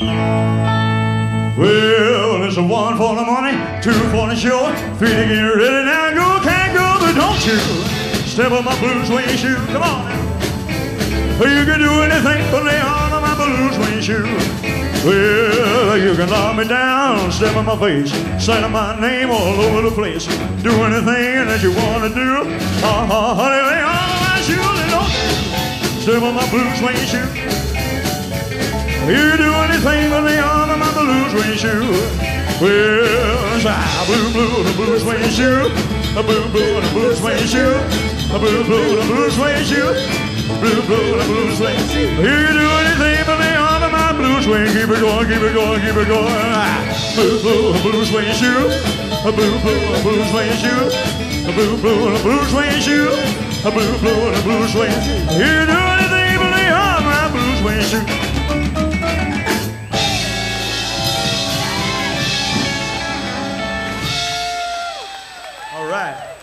Well, it's a one for the money, two for the show, three to get ready now. Go, can't go, but don't you step on my blue suede shoe. Come on. You can do anything but lay on my blue suede shoe. Well, you can knock me down, step on my face, sign my name all over the place. Do anything that you want to do. Uh, uh, honey, lay on my shoes and don't you step on my blue suede shoe. You suede shoe. Well, a blue, blue, the blue suede shoe. A blue, blue, the blue suede shoe. A blue, blue, the blue suede shoe. Blue, blue, the blue suede shoe. You do anything but lay on my blue suede. Keep it going, keep it going, keep it going. Blue, blue, the blue suede shoe. A blue, blue, the blue suede shoe. A blue, blue, the blue suede shoe. A blue, blue, the blue suede. You do right.